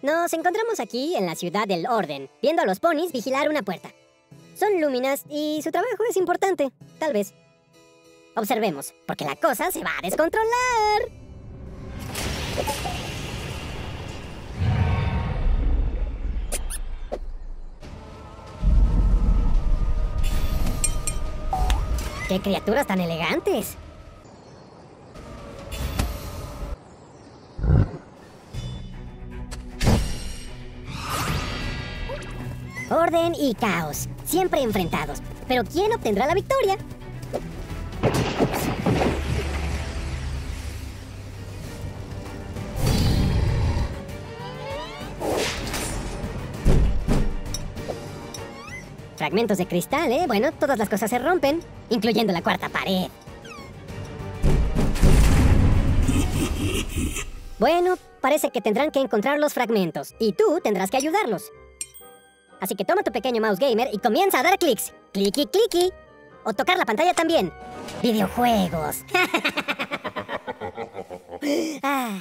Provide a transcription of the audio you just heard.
Nos encontramos aquí en la ciudad del orden, viendo a los ponis vigilar una puerta. Son lúminas y su trabajo es importante, tal vez. Observemos, porque la cosa se va a descontrolar. ¡Qué criaturas tan elegantes! Orden y caos, siempre enfrentados. Pero ¿quién obtendrá la victoria? Fragmentos de cristal, ¿eh? Bueno, todas las cosas se rompen, incluyendo la cuarta pared. Bueno, parece que tendrán que encontrar los fragmentos, y tú tendrás que ayudarlos. Así que toma tu pequeño mouse gamer y comienza a dar clics. Clicky, clicky. O tocar la pantalla también. Videojuegos. ah.